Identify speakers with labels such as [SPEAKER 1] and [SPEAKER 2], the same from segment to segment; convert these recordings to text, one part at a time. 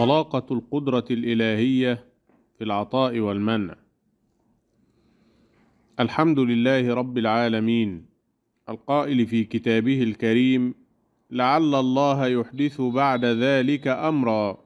[SPEAKER 1] طلاقة القدرة الإلهية في العطاء والمنع. الحمد لله رب العالمين القائل في كتابه الكريم لعل الله يحدث بعد ذلك أمرا.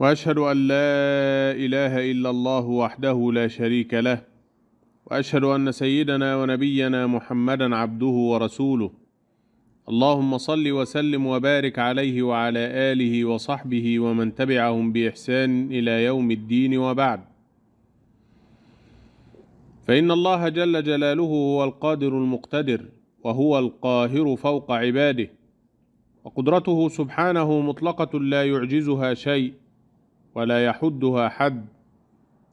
[SPEAKER 1] وأشهد أن لا إله إلا الله وحده لا شريك له وأشهد أن سيدنا ونبينا محمدا عبده ورسوله. اللهم صل وسلم وبارك عليه وعلى آله وصحبه ومن تبعهم بإحسان إلى يوم الدين وبعد. فإن الله جل جلاله هو القادر المقتدر وهو القاهر فوق عباده. وقدرته سبحانه مطلقة لا يعجزها شيء ولا يحدها حد.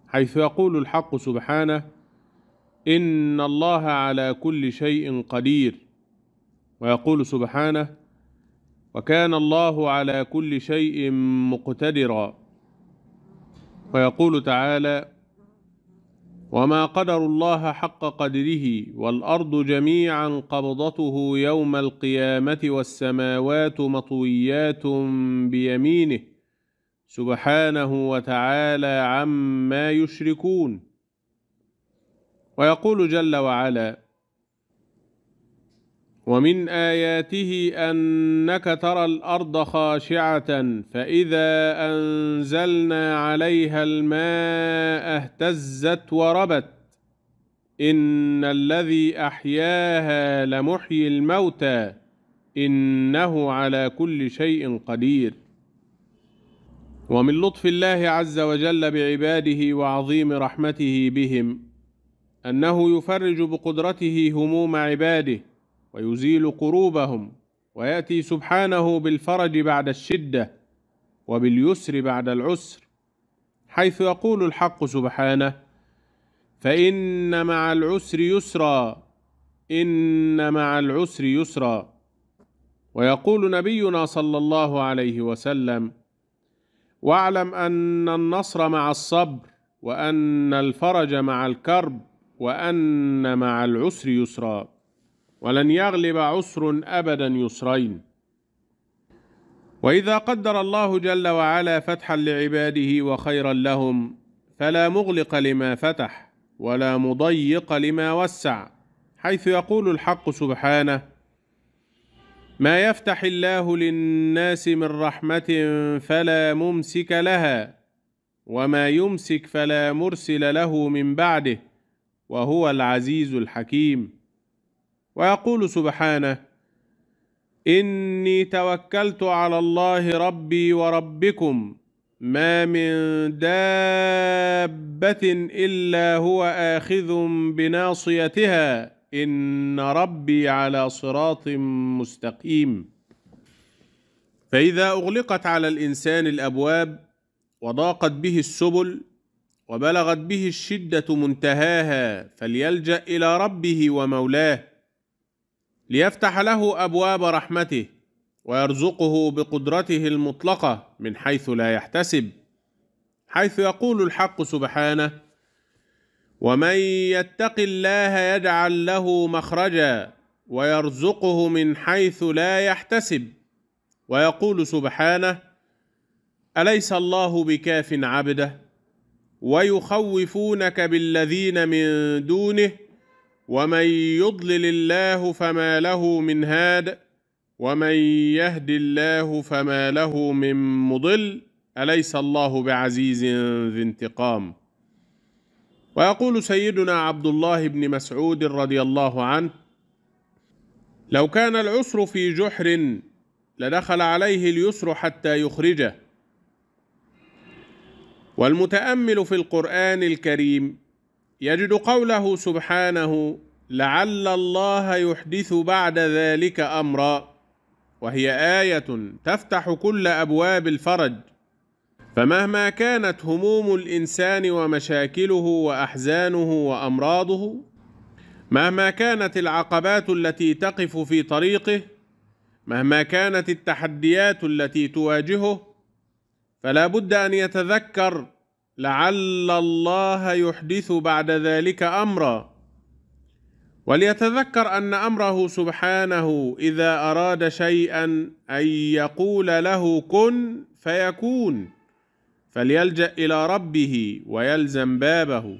[SPEAKER 1] حيث يقول الحق سبحانه إن الله على كل شيء قدير. ويقول سبحانه وكان الله على كل شيء مقتدرا. ويقول تعالى وما قدر الله حق قدره والأرض جميعا قبضته يوم القيامة والسماوات مطويات بيمينه سبحانه وتعالى عما يشركون. ويقول جل وعلا ومن آياته أنك ترى الأرض خاشعة فإذا أنزلنا عليها الماء اهتزت وربت. إن الذي أحياها لمحيي الموتى إنه على كل شيء قدير. ومن لطف الله عز وجل بعباده وعظيم رحمته بهم أنه يفرج بقدرته هموم عباده. ويزيل قروبهم ويأتي سبحانه بالفرج بعد الشدة وباليسر بعد العسر حيث يقول الحق سبحانه فإن مع العسر يسرا إن مع العسر يسرا. ويقول نبينا صلى الله عليه وسلم واعلم أن النصر مع الصبر وأن الفرج مع الكرب وأن مع العسر يسرا. ولن يغلب عسر أبدا يسرين. وإذا قدر الله جل وعلا فتحا لعباده وخيرا لهم فلا مغلق لما فتح ولا مضيق لما وسع حيث يقول الحق سبحانه ما يفتح الله للناس من رحمة فلا ممسك لها وما يمسك فلا مرسل له من بعده وهو العزيز الحكيم. ويقول سبحانه إني توكلت على الله ربي وربكم ما من دابة إلا هو آخذ بناصيتها إن ربي على صراط مستقيم. فإذا أغلقت على الإنسان الأبواب وضاقت به السبل وبلغت به الشدة منتهاها فليلجأ إلى ربه ومولاه. ليفتح له أبواب رحمته ويرزقه بقدرته المطلقة من حيث لا يحتسب حيث يقول الحق سبحانه ومن يتق الله يجعل له مخرجا ويرزقه من حيث لا يحتسب ويقول سبحانه أليس الله بكاف عبده؟ ويخوفونك بالذين من دونه ومن يضلل الله فما له من هاد ومن يهد الله فما له من مضل أليس الله بعزيز ذي انتقام؟ ويقول سيدنا عبد الله بن مسعود رضي الله عنه لو كان العسر في جحر لدخل عليه اليسر حتى يخرجه. والمتأمل في القرآن الكريم يجد قوله سبحانه لعل الله يحدث بعد ذلك أمرا وهي آية تفتح كل أبواب الفرج. فمهما كانت هموم الإنسان ومشاكله وأحزانه وأمراضه مهما كانت العقبات التي تقف في طريقه مهما كانت التحديات التي تواجهه فلا بد أن يتذكر لعل الله يحدث بعد ذلك أمرا. وليتذكر أن أمره سبحانه إذا أراد شيئا أن يقول له كن فيكون فليلجأ إلى ربه ويلزم بابه.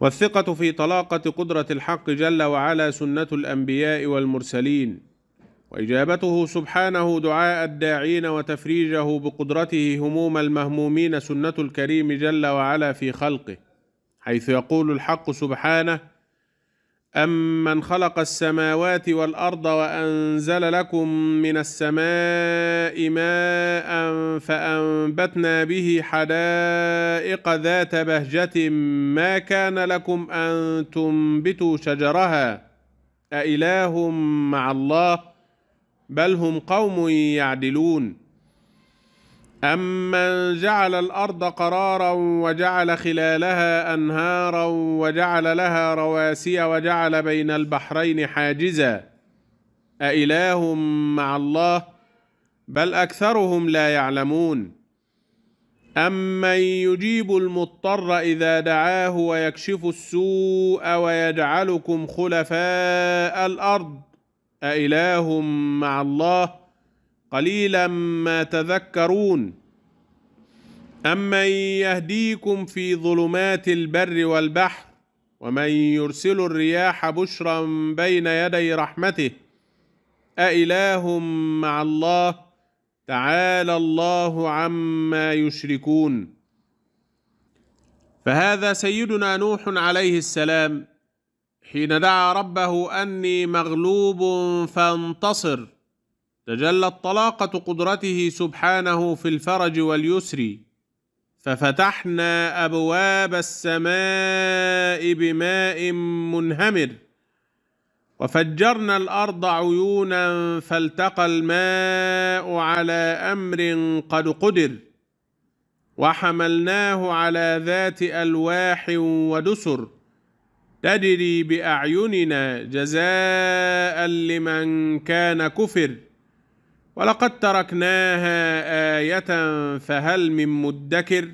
[SPEAKER 1] والثقة في طلاقة قدرة الحق جل وعلا سنة الأنبياء والمرسلين. وإجابته سبحانه دعاء الداعين وتفريجه بقدرته هموم المهمومين سنة الكريم جل وعلا في خلقه حيث يقول الحق سبحانه أمن خلق السماوات والأرض وأنزل لكم من السماء ماء فأنبتنا به حدائق ذات بهجة ما كان لكم أن تنبتوا شجرها أإله مع الله؟ بل هم قوم يعدلون. أمن جعل الأرض قرارا وجعل خلالها أنهارا وجعل لها رواسي وجعل بين البحرين حاجزا. أإله مع الله بل أكثرهم لا يعلمون. أمن يجيب المضطر إذا دعاه ويكشف السوء ويجعلكم خلفاء الأرض؟ أإله مع الله قليلا ما تذكرون امن يهديكم في ظلمات البر والبحر ومن يرسل الرياح بشرا بين يدي رحمته أإله مع الله تعالى الله عما يشركون فهذا سيدنا نوح عليه السلام حين دعا ربه أني مغلوب فانتصر. تجلت طلاقة قدرته سبحانه في الفرج واليسر. ففتحنا أبواب السماء بماء منهمر. وفجرنا الأرض عيونا فالتقى الماء على أمر قد قدر. وحملناه على ذات ألواح ودسر. تجري بأعيننا جزاء لمن كان كفر. ولقد تركناها آية فهل من مدكر؟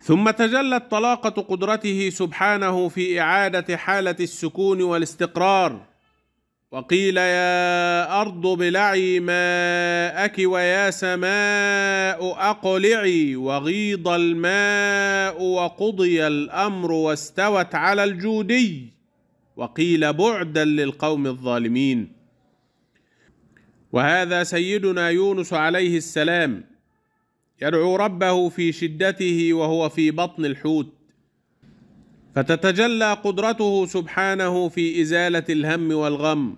[SPEAKER 1] ثم تجلت طلاقة قدرته سبحانه في إعادة حالة السكون والاستقرار. وقيل يا أرض بلعي ماءك ويا سماء أقلعي وغيض الماء وقضي الأمر واستوت على الجودي. وقيل بعدا للقوم الظالمين. وهذا سيدنا يونس عليه السلام يدعو ربه في شدته وهو في بطن الحوت. فتتجلى قدرته سبحانه في إزالة الهم والغم.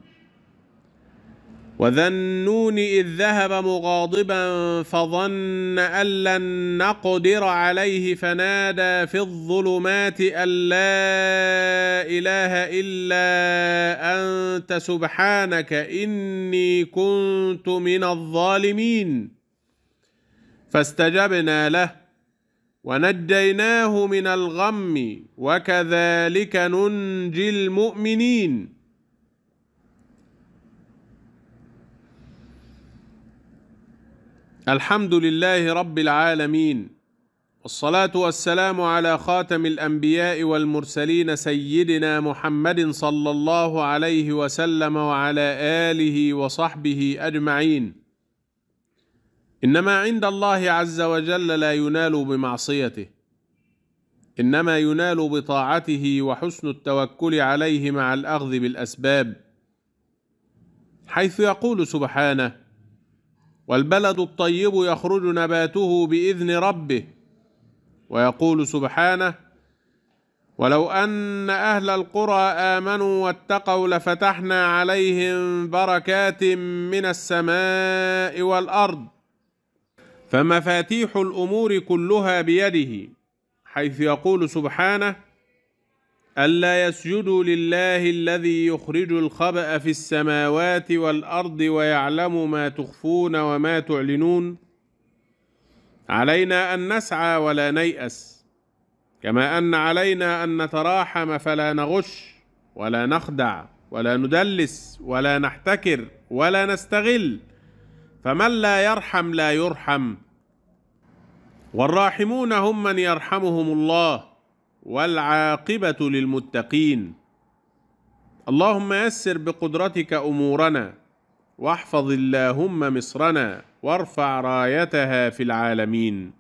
[SPEAKER 1] وذا النون إذ ذهب مغاضبا فظن أن لن نقدر عليه فنادى في الظلمات أن لا إله إلا أنت سبحانك إني كنت من الظالمين. فاستجبنا له. ونجيناه من الغم وكذلك ننجي المؤمنين. الحمد لله رب العالمين والصلاة والسلام على خاتم الأنبياء والمرسلين سيدنا محمد صلى الله عليه وسلم وعلى آله وصحبه أجمعين. إنما عند الله عز وجل لا ينال بمعصيته. إنما ينال بطاعته وحسن التوكل عليه مع الأخذ بالأسباب. حيث يقول سبحانه والبلد الطيب يخرج نباته بإذن ربه. ويقول سبحانه ولو أن أهل القرى آمنوا واتقوا لفتحنا عليهم بركات من السماء والأرض. فمفاتيح الأمور كلها بيده حيث يقول سبحانه ألا يسجدوا لله الذي يخرج الخبأ في السماوات والأرض ويعلم ما تخفون وما تعلنون؟ علينا أن نسعى ولا نيأس كما أن علينا أن نتراحم فلا نغش ولا نخدع ولا ندلس ولا نحتكر ولا نستغل فمن لا يرحم لا يرحم. والراحمون هم من يرحمهم الله والعاقبة للمتقين. اللهم يسر بقدرتك أمورنا واحفظ اللهم مصرنا وارفع رايتها في العالمين.